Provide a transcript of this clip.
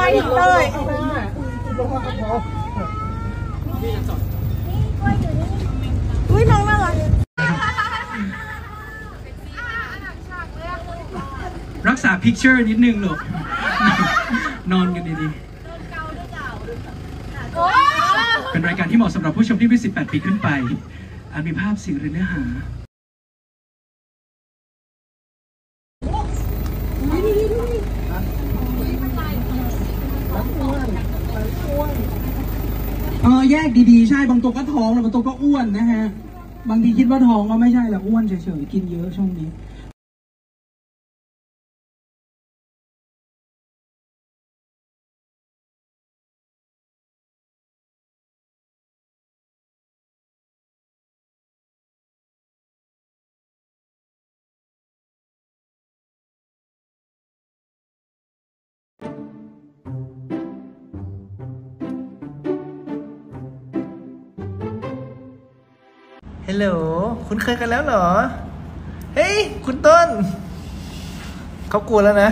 ไปถึงเลยอุ้ยน้องน่ารักรักษาพิกเจอร์นิดนึงหรอกนอนกันดีๆเป็นรายการที่เหมาะสำหรับผู้ชมที่อายุ18 ปีขึ้นไปอาจมีภาพเสียงหรือเนื้อหา เออแยกดีๆ ใช่ บางตัวก็ท้องแล้วบางตัวก็อ้วนนะฮะ บางทีคิดว่าท้องก็ไม่ใช่แหละอ้วนเฉยๆ กินเยอะช่วงนี้ ฮัลโหล คุณเคยกันแล้วเหรอ เฮ้ย คุณต้น เขากลัวแล้วนะ